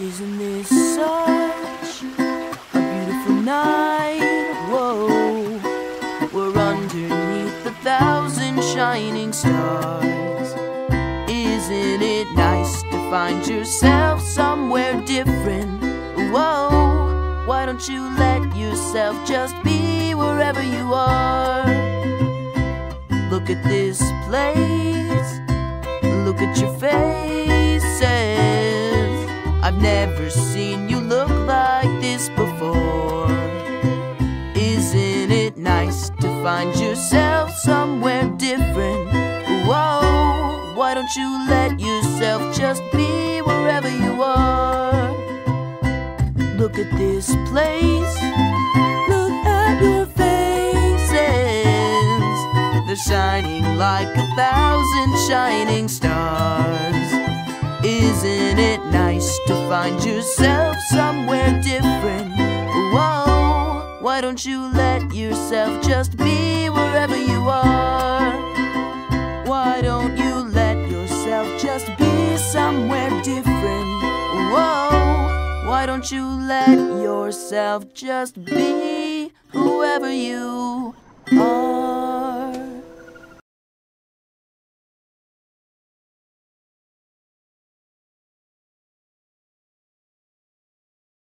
Isn't this such a beautiful night? Whoa, we're underneath a thousand shining stars. Isn't it nice to find yourself somewhere different? Whoa, why don't you let yourself just be wherever you are? Look at this place, look at your never seen you look like this before. Isn't it nice to find yourself somewhere different? Whoa, why don't you let yourself just be wherever you are? Look at this place, look at your faces. They're shining like a thousand shining stars. Find yourself somewhere different? Whoa, why don't you let yourself just be wherever you are? Why don't you let yourself just be somewhere different? Whoa, why don't you let yourself just be?